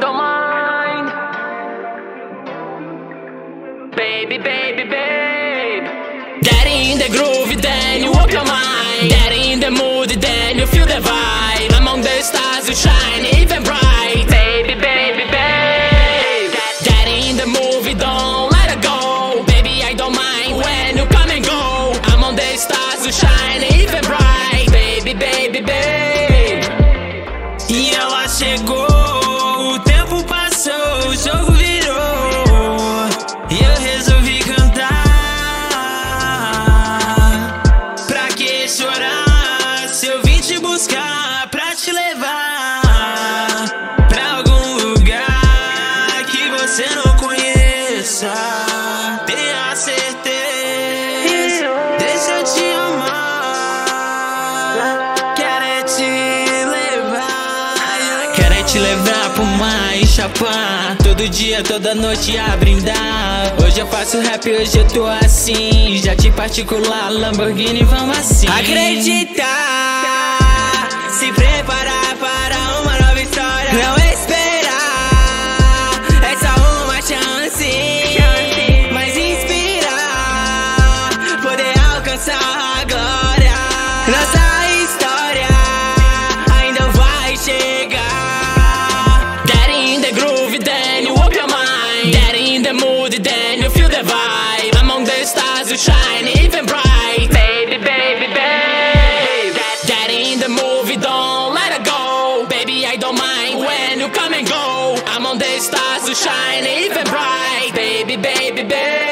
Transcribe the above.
Don't. Baby, baby. Daddy in the groove, then you walk your mind. Daddy in the mood, then you feel the vibe. Among the stars, you shine even bright. Baby, baby, babe. Daddy in the movie, don't let it go. Baby, I don't mind when you come and go. Among the stars, you shine even bright. Baby, baby, babe. E ela chegou, buscar pra te levar pra algum lugar que você não conheça. Tenha certeza, deixa eu te amar. Quero é te levar. Quero é te levar pro mar e chapar. Todo dia, toda noite a brindar. Hoje eu faço rap, hoje eu tô assim. Já de particular, Lamborghini, vamos assim. Acreditar, Nossa história ainda vai chegar. Daddy in the groove, then you walk your mind. Daddy in the mood, then you feel the vibe. Among the stars, you shine even bright. Baby, baby, babe. Daddy in the movie, don't let it go. Baby, I don't mind when you come and go. Among the stars, you shine even bright. Baby, baby, babe.